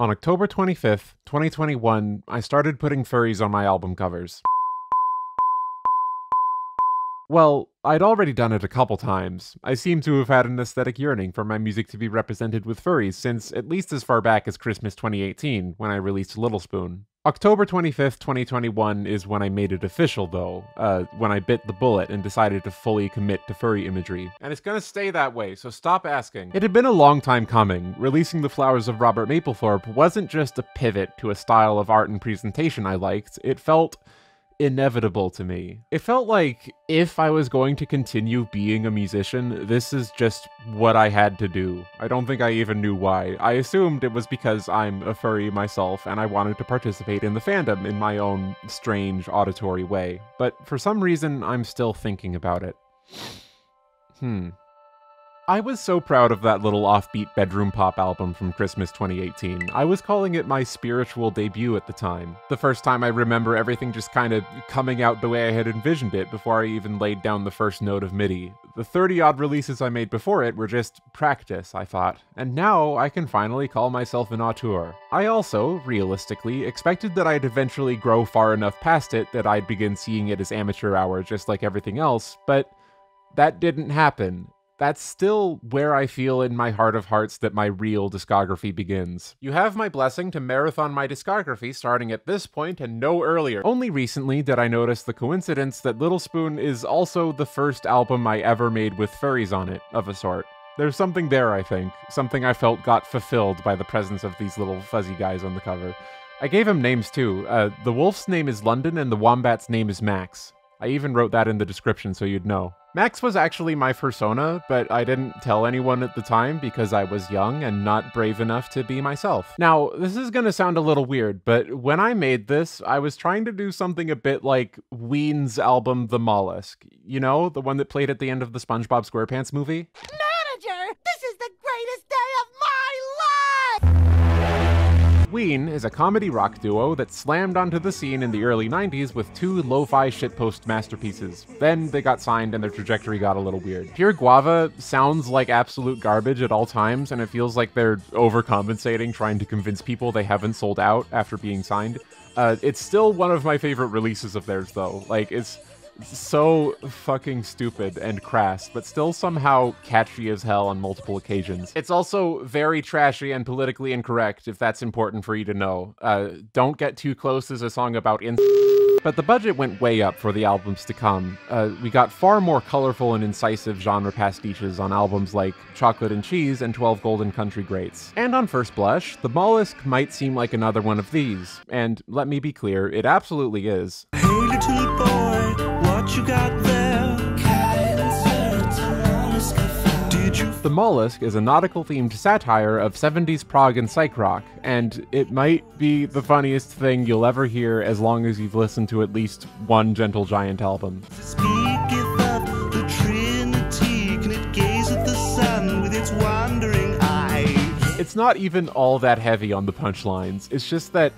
On October 25th, 2021, I started putting furries on my album covers. Well, I'd already done it a couple times. I seem to have had an aesthetic yearning for my music to be represented with furries since at least as far back as Christmas 2018, when I released Little Spoon. October 25th, 2021 is when I made it official, though, uh, when I bit the bullet and decided to fully commit to furry imagery. And it's gonna stay that way, so stop asking. It had been a long time coming. Releasing The Flowers of Robert Mapplethorpe wasn't just a pivot to a style of art and presentation I liked, it felt inevitable to me. It felt like if I was going to continue being a musician, this is just what I had to do. I don't think I even knew why. I assumed it was because I'm a furry myself and I wanted to participate in the fandom in my own strange auditory way. But for some reason, I'm still thinking about it. Hmm. I was so proud of that little offbeat bedroom pop album from Christmas 2018. I was calling it my spiritual debut at the time. The first time I remember everything just kind of coming out the way I had envisioned it before I even laid down the first note of MIDI. The 30 odd releases I made before it were just practice, I thought. And now I can finally call myself an auteur. I also, realistically, expected that I'd eventually grow far enough past it that I'd begin seeing it as amateur hour just like everything else, but that didn't happen that's still where I feel in my heart of hearts that my real discography begins. You have my blessing to marathon my discography starting at this point and no earlier. Only recently did I notice the coincidence that Little Spoon is also the first album I ever made with furries on it, of a sort. There's something there, I think. Something I felt got fulfilled by the presence of these little fuzzy guys on the cover. I gave him names too. Uh, the wolf's name is London and the wombat's name is Max. I even wrote that in the description so you'd know. Max was actually my persona, but I didn't tell anyone at the time because I was young and not brave enough to be myself. Now, this is gonna sound a little weird, but when I made this, I was trying to do something a bit like Ween's album The Mollusk. You know, the one that played at the end of the SpongeBob SquarePants movie? Manager, this is the greatest day of Ween is a comedy rock duo that slammed onto the scene in the early 90s with two lo-fi shitpost masterpieces. Then they got signed and their trajectory got a little weird. Pure Guava sounds like absolute garbage at all times, and it feels like they're overcompensating trying to convince people they haven't sold out after being signed. Uh, it's still one of my favorite releases of theirs, though. Like, it's so fucking stupid and crass, but still somehow catchy as hell on multiple occasions. It's also very trashy and politically incorrect, if that's important for you to know. Uh, Don't Get Too Close is a song about in. But the budget went way up for the albums to come. Uh, we got far more colorful and incisive genre pastiches on albums like Chocolate and Cheese and 12 Golden Country Greats. And on first blush, The Mollusk might seem like another one of these. And let me be clear, it absolutely is. Hey, the Mollusk is a nautical themed satire of 70s prog and psych rock, and it might be the funniest thing you'll ever hear as long as you've listened to at least one Gentle Giant album. It's not even all that heavy on the punchlines, it's just that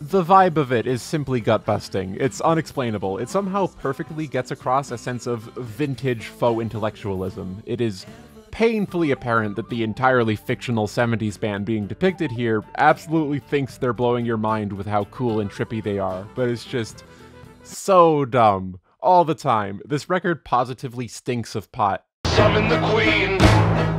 the vibe of it is simply gut busting. It's unexplainable. It somehow perfectly gets across a sense of vintage faux intellectualism. It is painfully apparent that the entirely fictional 70s band being depicted here absolutely thinks they're blowing your mind with how cool and trippy they are, but it's just so dumb. All the time. This record positively stinks of pot. Summon the Queen!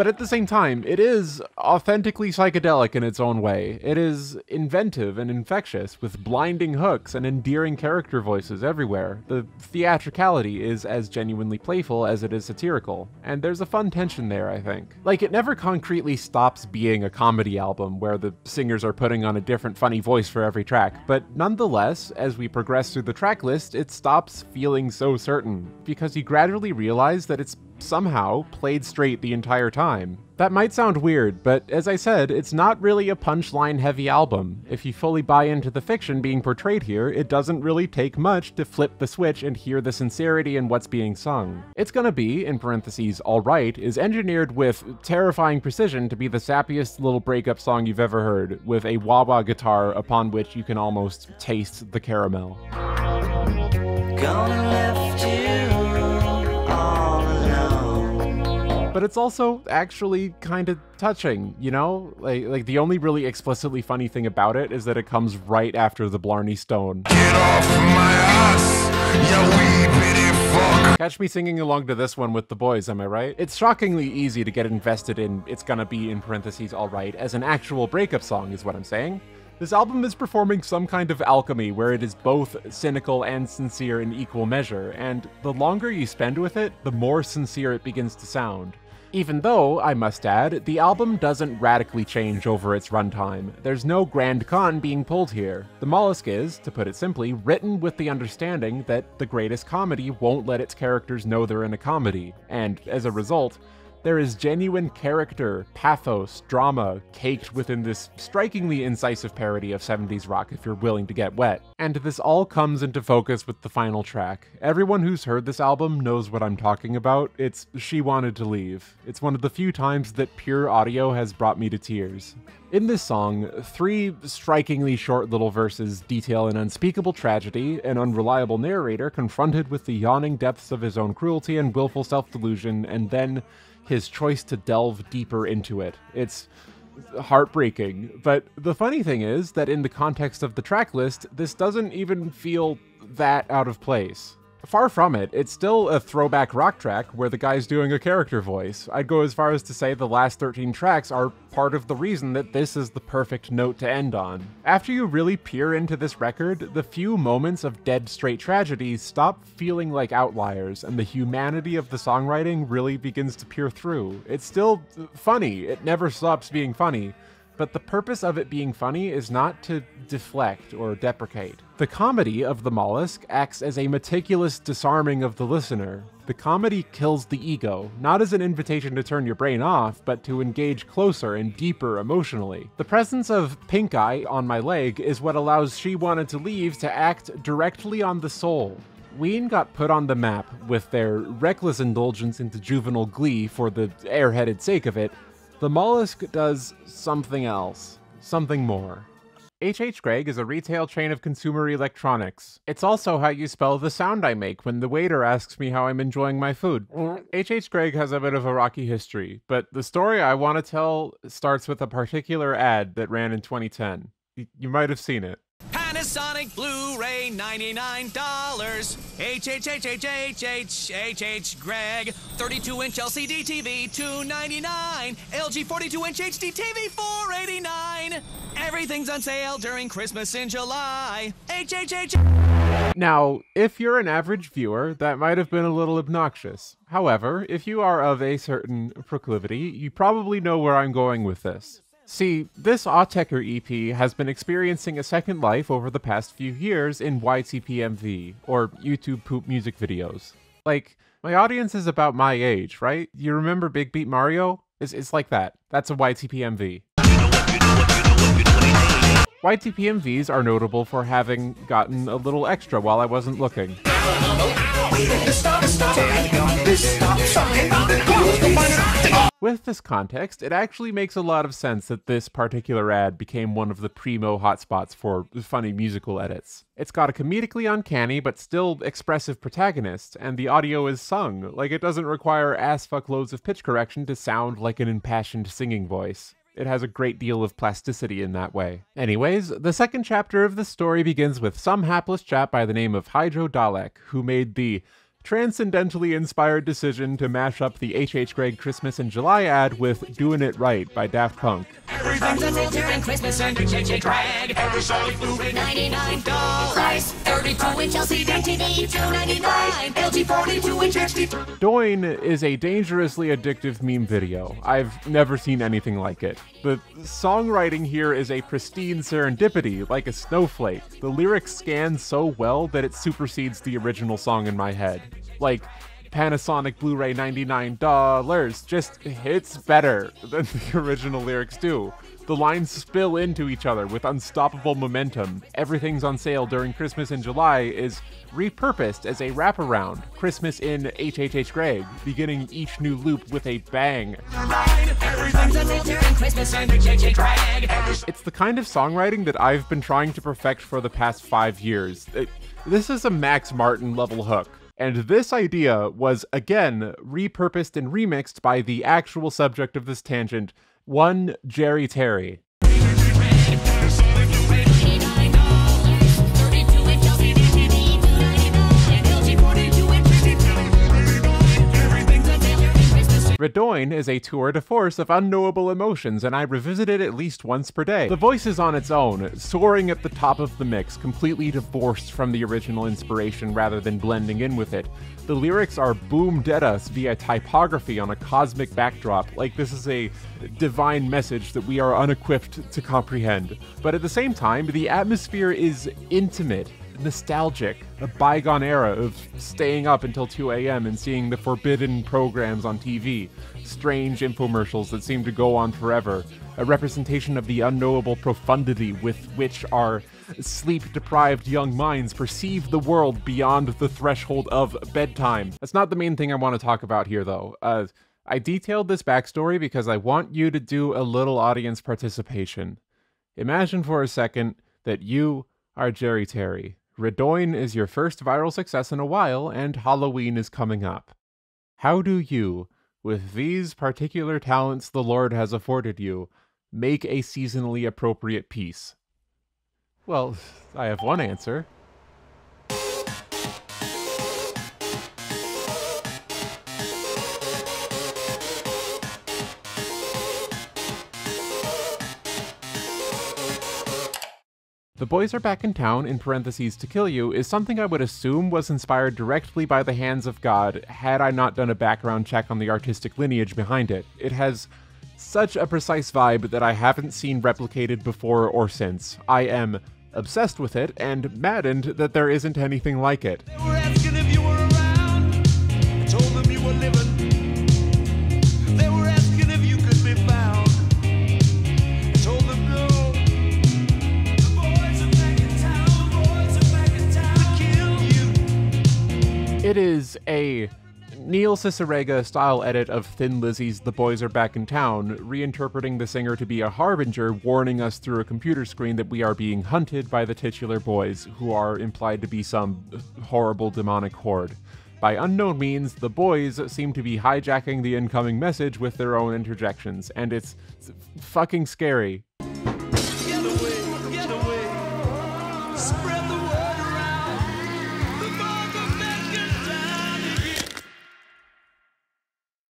But at the same time, it is authentically psychedelic in its own way. It is inventive and infectious, with blinding hooks and endearing character voices everywhere. The theatricality is as genuinely playful as it is satirical, and there's a fun tension there, I think. Like, it never concretely stops being a comedy album where the singers are putting on a different funny voice for every track, but nonetheless, as we progress through the track list, it stops feeling so certain, because you gradually realize that it's somehow played straight the entire time. That might sound weird, but as I said, it's not really a punchline heavy album. If you fully buy into the fiction being portrayed here, it doesn't really take much to flip the switch and hear the sincerity in what's being sung. It's gonna be, in parentheses, alright, is engineered with terrifying precision to be the sappiest little breakup song you've ever heard, with a wah wah guitar upon which you can almost taste the caramel. But it's also actually kind of touching, you know? Like like the only really explicitly funny thing about it is that it comes right after the Blarney Stone. Get off my ass, you wee bitty fuck. Catch me singing along to this one with the boys, am I right? It's shockingly easy to get invested in It's Gonna Be in parentheses alright as an actual breakup song, is what I'm saying. This album is performing some kind of alchemy where it is both cynical and sincere in equal measure, and the longer you spend with it, the more sincere it begins to sound. Even though, I must add, the album doesn't radically change over its runtime. There's no grand con being pulled here. The Mollusk is, to put it simply, written with the understanding that the greatest comedy won't let its characters know they're in a comedy, and as a result, there is genuine character, pathos, drama caked within this strikingly incisive parody of 70s rock if you're willing to get wet. And this all comes into focus with the final track. Everyone who's heard this album knows what I'm talking about. It's She Wanted to Leave. It's one of the few times that pure audio has brought me to tears. In this song, three strikingly short little verses detail an unspeakable tragedy, an unreliable narrator confronted with the yawning depths of his own cruelty and willful self delusion, and then his choice to delve deeper into it. It's heartbreaking. But the funny thing is that in the context of the track list, this doesn't even feel that out of place. Far from it, it's still a throwback rock track where the guy's doing a character voice. I'd go as far as to say the last 13 tracks are part of the reason that this is the perfect note to end on. After you really peer into this record, the few moments of dead straight tragedy stop feeling like outliers, and the humanity of the songwriting really begins to peer through. It's still funny, it never stops being funny, but the purpose of it being funny is not to deflect or deprecate. The comedy of the mollusk acts as a meticulous disarming of the listener. The comedy kills the ego, not as an invitation to turn your brain off, but to engage closer and deeper emotionally. The presence of pink eye on my leg is what allows She Wanted to Leave to act directly on the soul. Ween got put on the map with their reckless indulgence into juvenile glee for the airheaded sake of it, the mollusk does something else, something more. H.H. Gregg is a retail chain of consumer electronics. It's also how you spell the sound I make when the waiter asks me how I'm enjoying my food. H.H. Gregg has a bit of a rocky history, but the story I want to tell starts with a particular ad that ran in 2010. Y- You might have seen it. Panasonic Blu-ray, $99. HHHHHHHH Greg. 32-inch LCD TV, 299. LG 42-inch HD TV, 489. Everything's on sale during Christmas in July. HHH. Now, if you're an average viewer, that might have been a little obnoxious. However, if you are of a certain proclivity, you probably know where I'm going with this. See, this Autechre EP has been experiencing a second life over the past few years in YTPMV, or YouTube poop music videos. Like, my audience is about my age, right? You remember Big Beat Mario? It's, it's like that. That's a YTPMV. YTPMVs are notable for having gotten a little extra while I wasn't looking. With this context, it actually makes a lot of sense that this particular ad became one of the primo hotspots for funny musical edits. It's got a comedically uncanny but still expressive protagonist, and the audio is sung, like it doesn't require ass fuck loads of pitch correction to sound like an impassioned singing voice. It has a great deal of plasticity in that way. Anyways, the second chapter of the story begins with some hapless chap by the name of Hydro Dalek, who made the transcendentally inspired decision to mash up the H.H. Gregg Christmas in July ad with Doing It Right by Daft Punk. Everything's during Christmas HHH Greg. Panasonic Blu-ray, $99. 32-inch LCD TV, 299. LG 42-inch HD. Doin is a dangerously addictive meme video. I've never seen anything like it. The songwriting here is a pristine serendipity, like a snowflake. The lyrics scan so well that it supersedes the original song in my head. Like, Panasonic Blu-ray $99 just hits better than the original lyrics do. The lines spill into each other with unstoppable momentum. Everything's on sale during Christmas in July is repurposed as a wraparound. Christmas in HHH Greg, beginning each new loop with a bang. It's the kind of songwriting that I've been trying to perfect for the past five years. It- this is a Max Martin level hook. And this idea was again repurposed and remixed by the actual subject of this tangent, one Jerry Terry. Redoin is a tour de force of unknowable emotions, and I revisit it at least once per day. The voice is on its own, soaring at the top of the mix, completely divorced from the original inspiration rather than blending in with it. The lyrics are boomed at us via typography on a cosmic backdrop, like this is a divine message that we are unequipped to comprehend. But at the same time, the atmosphere is intimate nostalgic, a bygone era of staying up until 2 a.m. and seeing the forbidden programs on TV, strange infomercials that seem to go on forever, a representation of the unknowable profundity with which our sleep deprived young minds perceive the world beyond the threshold of bedtime. That's not the main thing I want to talk about here, though. Uh, I detailed this backstory because I want you to do a little audience participation. Imagine for a second that you are Jerry Terry. Redoin is your first viral success in a while, and Halloween is coming up. How do you, with these particular talents the Lord has afforded you, make a seasonally appropriate piece? Well, I have one answer. The Boys Are Back in Town, in parentheses, to kill you, is something I would assume was inspired directly by the hands of God had I not done a background check on the artistic lineage behind it. It has such a precise vibe that I haven't seen replicated before or since. I am obsessed with it and maddened that there isn't anything like it. It is a Neil Cicerega style edit of Thin Lizzy's The Boys Are Back in Town, reinterpreting the singer to be a harbinger warning us through a computer screen that we are being hunted by the titular boys, who are implied to be some horrible demonic horde. By unknown means, the boys seem to be hijacking the incoming message with their own interjections, and it's fucking scary.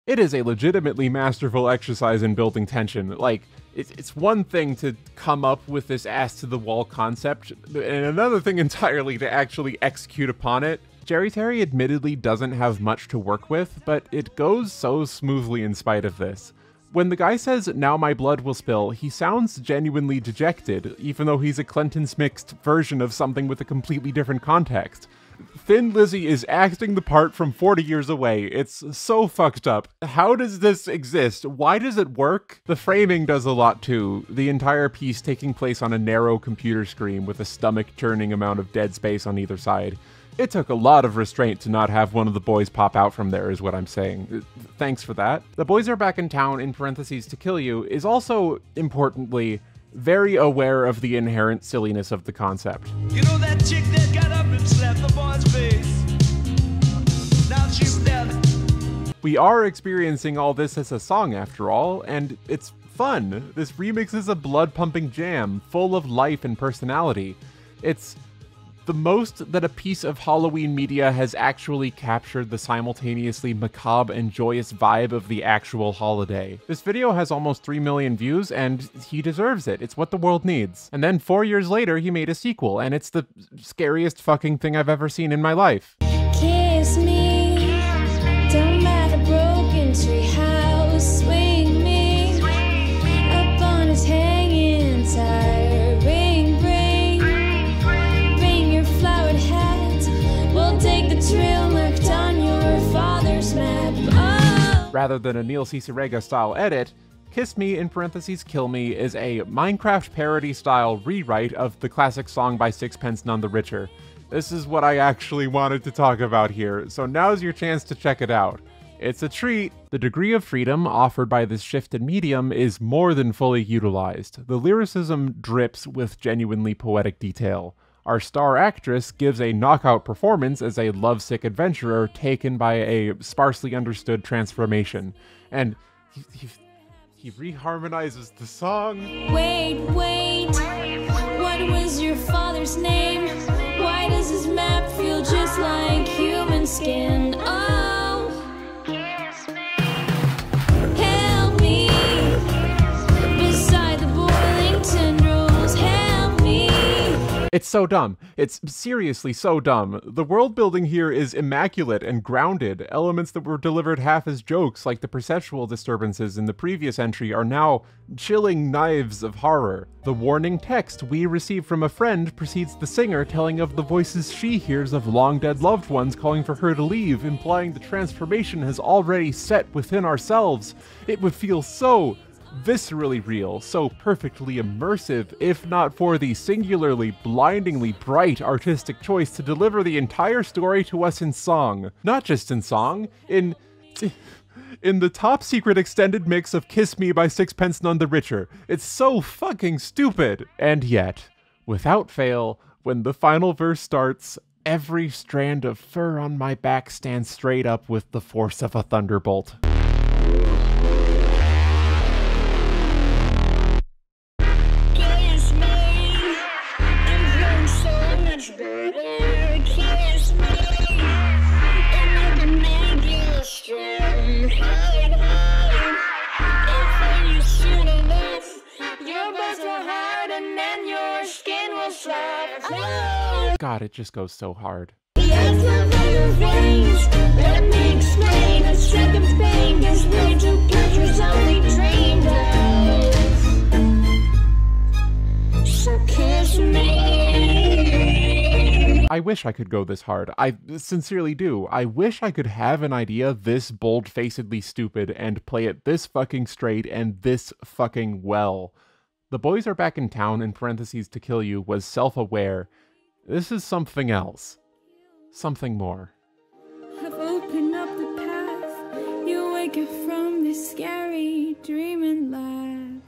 It is a legitimately masterful exercise in building tension. Like, it's, one thing to come up with this ass to the wall concept, and another thing entirely to actually execute upon it. Jerry Terry admittedly doesn't have much to work with, but it goes so smoothly in spite of this. When the guy says, Now my blood will spill, he sounds genuinely dejected, even though he's a Clinton's mixed version of something with a completely different context. Thin Lizzy is acting the part from 40 years away. It's so fucked up. How does this exist? Why does it work? The framing does a lot too. The entire piece taking place on a narrow computer screen with a stomach churning amount of dead space on either side. It took a lot of restraint to not have one of the boys pop out from there, is what I'm saying. Thanks for that. The boys are back in town, in parentheses, to kill you, is also, importantly, very aware of the inherent silliness of the concept. You know that chick that got up and slapped the boy's face? Now she's dead. We are experiencing all this as a song after all, and it's fun. This remix is a blood pumping jam, full of life and personality. It's the most that a piece of Halloween media has actually captured the simultaneously macabre and joyous vibe of the actual holiday. This video has almost 3 million views, and he deserves it. It's what the world needs. And then four years later, he made a sequel, and it's the scariest fucking thing I've ever seen in my life. Rather than a Neil Cicerega style edit, Kiss Me in parentheses Kill Me is a Minecraft parody style rewrite of the classic song by Sixpence None the Richer. This is what I actually wanted to talk about here, so now's your chance to check it out. It's a treat. The degree of freedom offered by this shifted medium is more than fully utilized. The lyricism drips with genuinely poetic detail. Our star actress gives a knockout performance as a lovesick adventurer taken by a sparsely understood transformation. And he, he, he reharmonizes the song. Wait, wait. What was your father's name? Why does his map feel just like human skin? It's so dumb. It's seriously so dumb. The world building here is immaculate and grounded. Elements that were delivered half as jokes, like the perceptual disturbances in the previous entry, are now chilling knives of horror. The warning text we receive from a friend precedes the singer telling of the voices she hears of long dead loved ones calling for her to leave, implying the transformation has already set within ourselves. It would feel so viscerally real, so perfectly immersive, if not for the singularly, blindingly bright artistic choice to deliver the entire story to us in song. Not just in song, in. In the top secret extended mix of Kiss Me by Sixpence None the Richer. It's so fucking stupid! And yet, without fail, when the final verse starts, every strand of fur on my back stands straight up with the force of a thunderbolt. God, it just goes so hard. Yes, my better veins. Let me explain. A second pain gives way to pleasures only dreamed of. So kiss me. I wish I could go this hard. I sincerely do. I wish I could have an idea this bold facedly stupid and play it this fucking straight and this fucking well. The boys are back in town, in parentheses, to kill you, was self aware. This is something else. Something more. I've opened up the path. You wake up from this scary dream and laugh.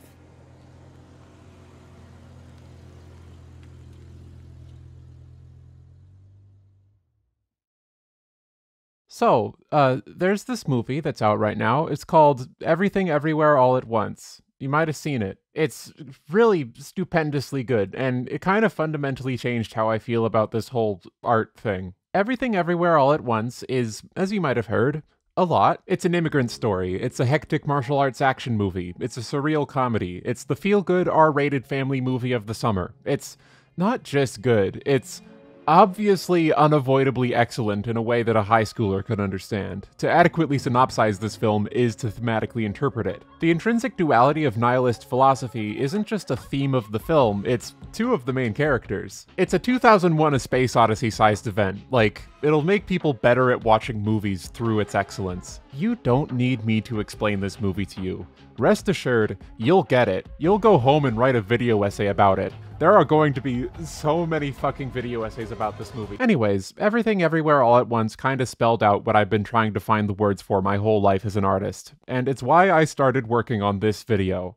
So, uh, there's this movie that's out right now. It's called Everything Everywhere All at Once. You might have seen it. It's really stupendously good, and it kind of fundamentally changed how I feel about this whole art thing. Everything Everywhere All at Once is, as you might have heard, a lot. It's an immigrant story. It's a hectic martial arts action movie. It's a surreal comedy. It's the feel good R rated family movie of the summer. It's not just good, it's obviously unavoidably excellent in a way that a high schooler could understand. To adequately synopsize this film is to thematically interpret it. The intrinsic duality of nihilist philosophy isn't just a theme of the film, it's two of the main characters. It's a 2001 A Space Odyssey sized event. Like, it'll make people better at watching movies through its excellence. You don't need me to explain this movie to you. Rest assured, you'll get it. You'll go home and write a video essay about it. There are going to be so many fucking video essays about this movie. Anyways, everything everywhere all at once kind of spelled out what I've been trying to find the words for my whole life as an artist, and it's why I started working on this video.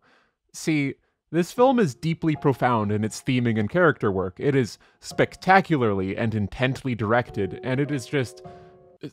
See, this film is deeply profound in its theming and character work. It is spectacularly and intently directed, and it is just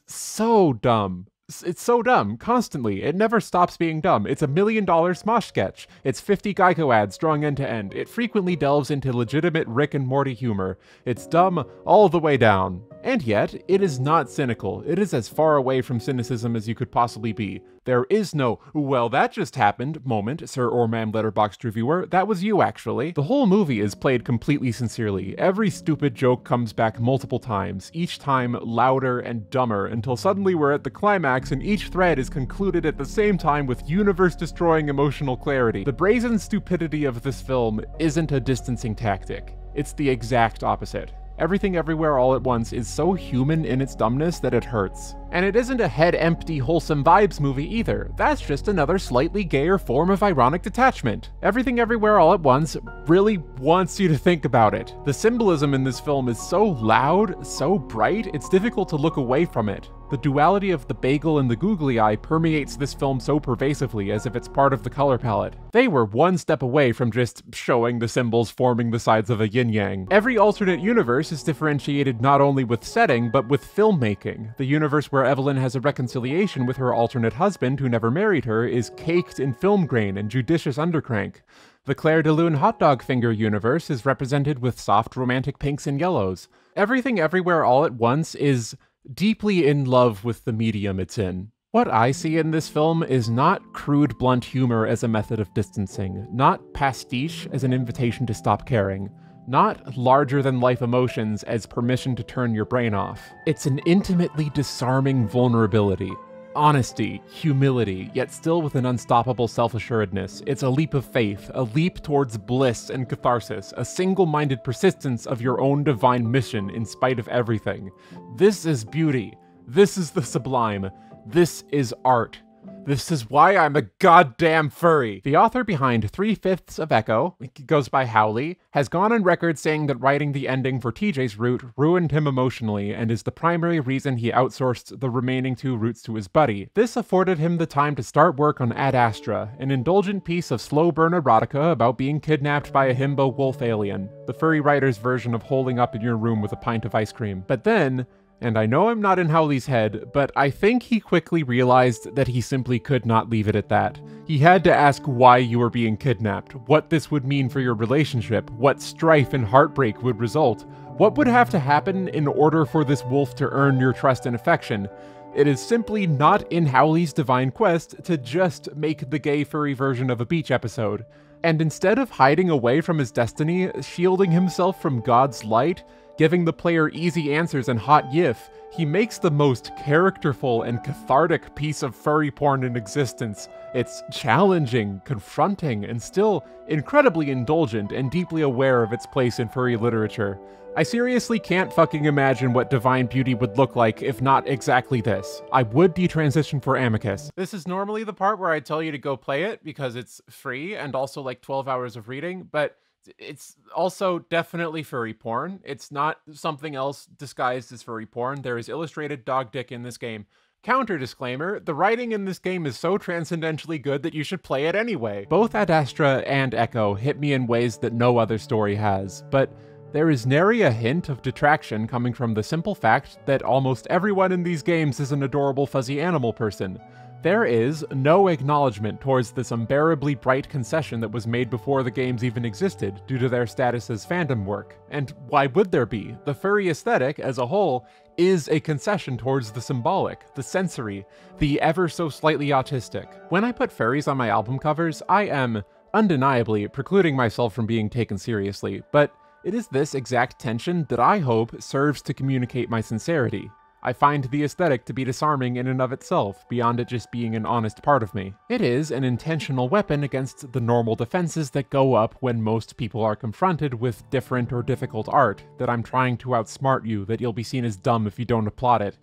so dumb. It's so dumb, constantly. It never stops being dumb. It's a million dollar Smosh sketch. It's 50 Geico ads strung end to end. It frequently delves into legitimate Rick and Morty humor. It's dumb all the way down. And yet, it is not cynical. It is as far away from cynicism as you could possibly be. There is no, well, that just happened moment, Sir or Ma'am Letterboxd reviewer. That was you, actually. The whole movie is played completely sincerely. Every stupid joke comes back multiple times, each time louder and dumber, until suddenly we're at the climax and each thread is concluded at the same time with universe destroying emotional clarity. The brazen stupidity of this film isn't a distancing tactic, it's the exact opposite. Everything Everywhere All at Once is so human in its dumbness that it hurts. And it isn't a head empty, wholesome vibes movie either. That's just another slightly gayer form of ironic detachment. Everything Everywhere All at Once really wants you to think about it. The symbolism in this film is so loud, so bright, it's difficult to look away from it. The duality of the bagel and the googly eye permeates this film so pervasively as if it's part of the color palette. They were one step away from just showing the symbols forming the sides of a yin yang. Every alternate universe is differentiated not only with setting, but with filmmaking. The universe where Evelyn has a reconciliation with her alternate husband who never married her is caked in film grain and judicious undercrank. The Clair de Lune hot dog finger universe is represented with soft romantic pinks and yellows. Everything Everywhere All at Once is deeply in love with the medium it's in. What I see in this film is not crude, blunt humor as a method of distancing, not pastiche as an invitation to stop caring, not larger than life emotions as permission to turn your brain off. It's an intimately disarming vulnerability. Honesty, humility, yet still with an unstoppable self assuredness. It's a leap of faith, a leap towards bliss and catharsis, a single minded persistence of your own divine mission in spite of everything. This is beauty. This is the sublime. This is art. This is why I'm a goddamn furry. The author behind Three Fifths of Echo, goes by Howley, has gone on record saying that writing the ending for TJ's route ruined him emotionally and is the primary reason he outsourced the remaining two routes to his buddy. This afforded him the time to start work on Adastra, an indulgent piece of slow burn erotica about being kidnapped by a himbo wolf alien, the furry writer's version of holding up in your room with a pint of ice cream. But then, and I know I'm not in Howley's head, but I think he quickly realized that he simply could not leave it at that. He had to ask why you were being kidnapped, what this would mean for your relationship, what strife and heartbreak would result, what would have to happen in order for this wolf to earn your trust and affection. It is simply not in Howley's divine quest to just make the gay furry version of a beach episode. And instead of hiding away from his destiny, shielding himself from God's light, giving the player easy answers and hot yiff, he makes the most characterful and cathartic piece of furry porn in existence. It's challenging, confronting, and still incredibly indulgent and deeply aware of its place in furry literature. I seriously can't fucking imagine what Divine Beauty would look like if not exactly this. I would detransition for Amicus. This is normally the part where I tell you to go play it because it's free and also like 12 hours of reading, but it's also definitely furry porn. It's not something else disguised as furry porn. There is illustrated dog dick in this game. Counter disclaimer the writing in this game is so transcendentally good that you should play it anyway. Both Adastra and Echo hit me in ways that no other story has, but there is nary a hint of detraction coming from the simple fact that almost everyone in these games is an adorable fuzzy animal person. There is no acknowledgement towards this unbearably bright concession that was made before the games even existed due to their status as fandom work. And why would there be? The furry aesthetic, as a whole, is a concession towards the symbolic, the sensory, the ever so slightly autistic. When I put furries on my album covers, I am undeniably precluding myself from being taken seriously, but it is this exact tension that I hope serves to communicate my sincerity. I find the aesthetic to be disarming in and of itself, beyond it just being an honest part of me. It is an intentional weapon against the normal defenses that go up when most people are confronted with different or difficult art, that I'm trying to outsmart you, that you'll be seen as dumb if you don't applaud it.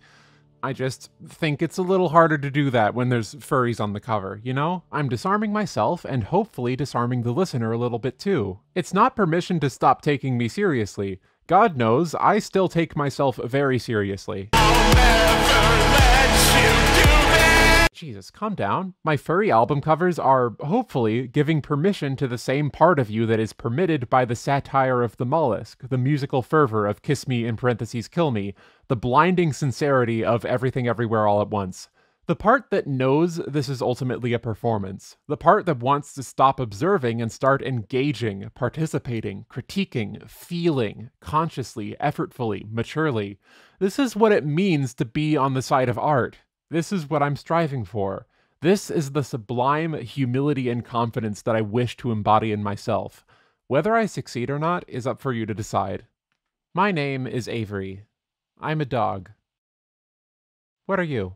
I just think it's a little harder to do that when there's furries on the cover, you know? I'm disarming myself and hopefully disarming the listener a little bit too. It's not permission to stop taking me seriously. God knows, I still take myself very seriously. Jesus, calm down. My furry album covers are, hopefully, giving permission to the same part of you that is permitted by the satire of the mollusk, the musical fervor of Kiss Me in parentheses Kill Me, the blinding sincerity of Everything Everywhere All at Once. The part that knows this is ultimately a performance. The part that wants to stop observing and start engaging, participating, critiquing, feeling, consciously, effortfully, maturely. This is what it means to be on the side of art. This is what I'm striving for. This is the sublime humility and confidence that I wish to embody in myself. Whether I succeed or not is up for you to decide. My name is Avery. I'm a dog. What are you?